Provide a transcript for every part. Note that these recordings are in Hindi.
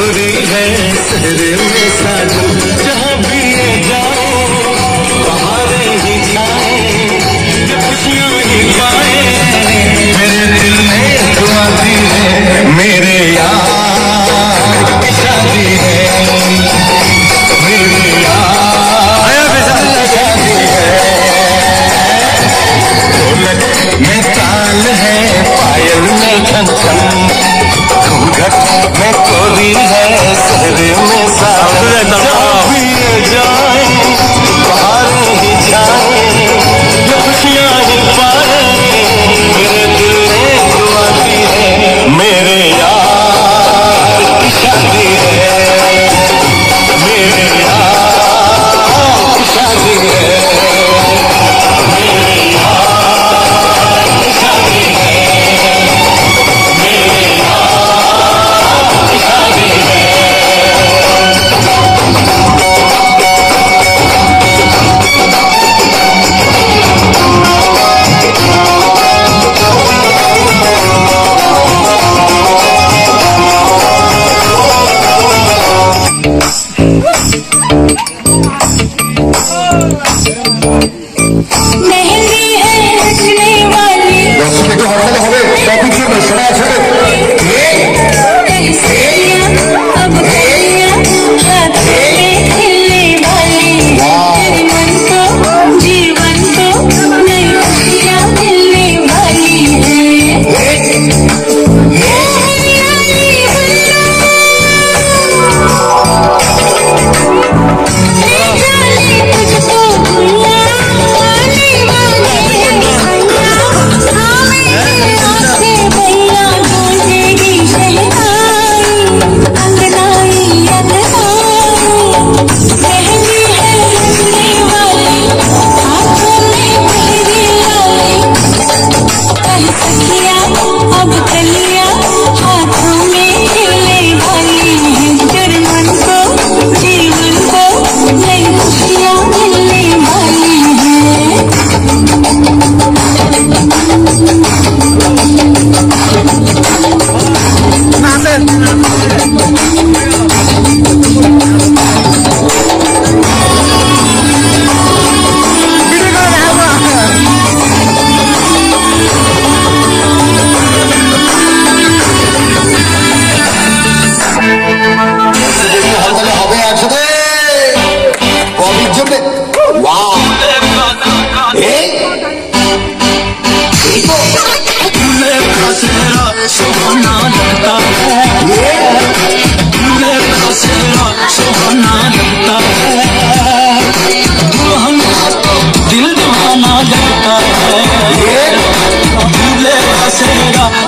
गोरी है सहरे में साजन जहाँ भी ये जाए बाहर ही जाए ये खुशियाँ ही पाए। मेरे दिल में दुआ दी है, मेरे यार।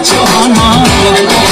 çok Canım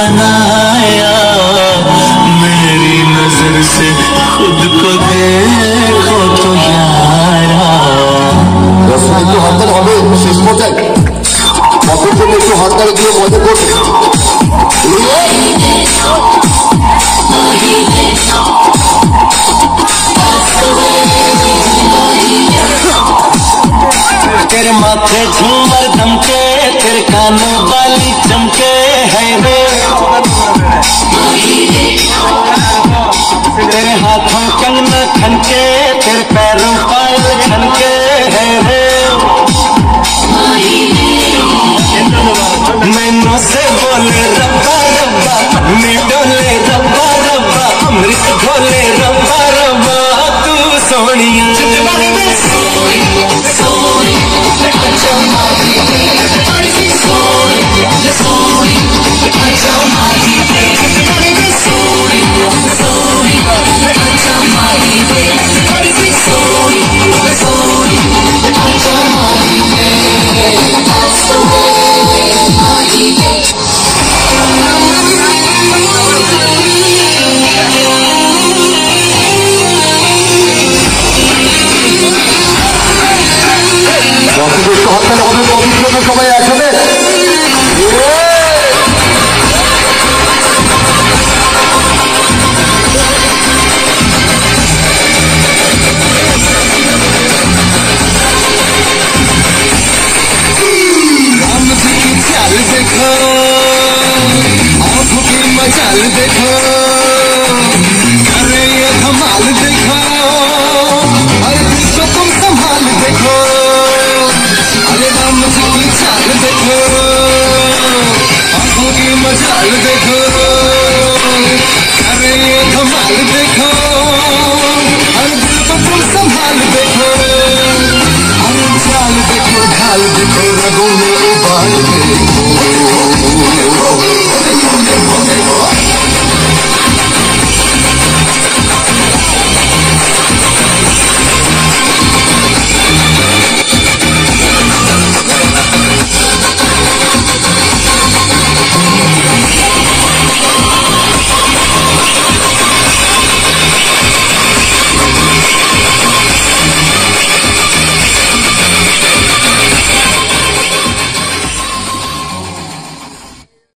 बनाया। मेरी नजर से खुद को देखो একটু হাততালি হবে শেষ পর্যায়ে অপরজন একটু হাততালি দিয়ে মজা माथे झूमर धमके, फिर कानों बाली चमके है रे। तेरे हाथों कंगना खनके, फिर पैरों पायल खनके।